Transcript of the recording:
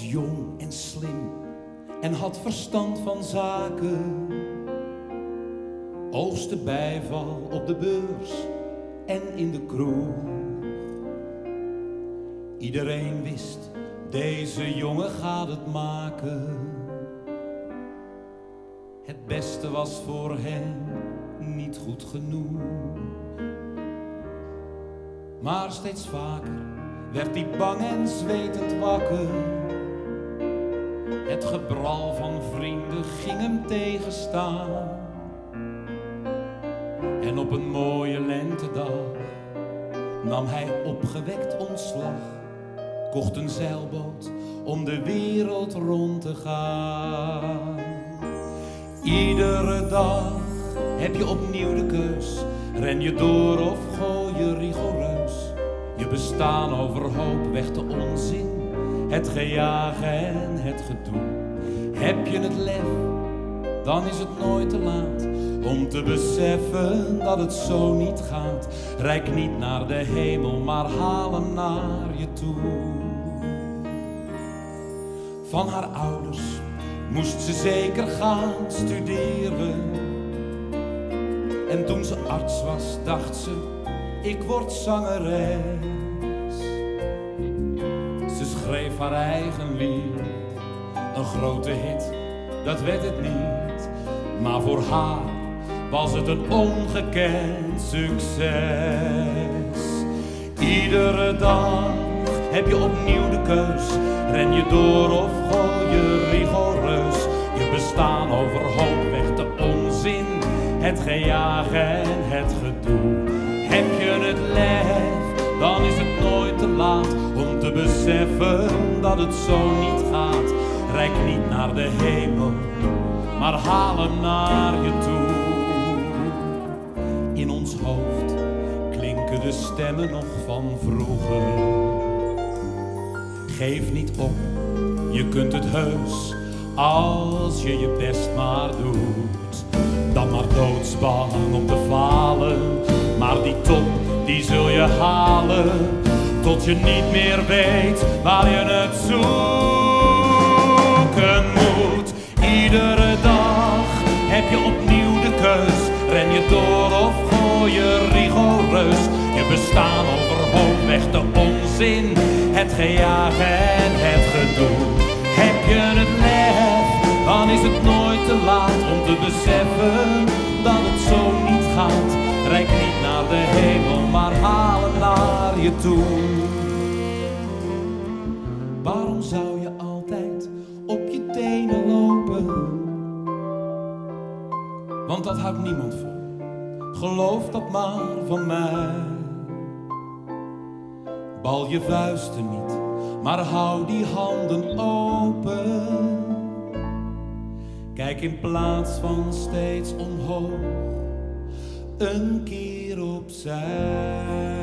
jong en slim en had verstand van zaken. Oogste bijval op de beurs en in de kroeg. Iedereen wist, deze jongen gaat het maken. Het beste was voor hem niet goed genoeg. Maar steeds vaker werd hij bang en zwetend wakker. Het gebral van vrienden ging hem tegenstaan. En op een mooie lentedag nam hij opgewekt ontslag. Kocht een zeilboot om de wereld rond te gaan. Iedere dag heb je opnieuw de keus. Ren je door of gooi je rigoureus. Je bestaan overhoop weg de onzin. Het gejaag en het gedoe. Heb je het lef, dan is het nooit te laat. Om te beseffen dat het zo niet gaat. Rijk niet naar de hemel, maar haal hem naar je toe. Van haar ouders moest ze zeker gaan studeren. En toen ze arts was, dacht ze, ik word zangeres. Ze schreef haar eigen lied, een grote hit, dat werd het niet. Maar voor haar was het een ongekend succes. Iedere dag heb je opnieuw de keus. Ren je door of gooi je rigoureus. Je bestaan overhoop weg de onzin. Het gejaag en het gedoe. Beseffen dat het zo niet gaat. Rijk niet naar de hemel, maar haal hem naar je toe. In ons hoofd klinken de stemmen nog van vroeger. Geef niet op, je kunt het heus als je je best maar doet. Dan maar doodsbang om te falen, maar die top die zul je halen. Tot je niet meer weet waar je het zoeken moet. Iedere dag heb je opnieuw de keus. Ren je door of gooi je rigoureus. Je bestaan overhoop weg de onzin. Het gejaag en het gedoe. Heb je het lef, dan is het nooit te laat om te beseffen dat het zo niet gaat. Rijk niet naar de hemel, maar haal je. Waarom zou je altijd op je tenen lopen? Want dat houdt niemand vol. Geloof dat maar van mij. Bal je vuisten niet, maar hou die handen open. Kijk in plaats van steeds omhoog, een keer opzij.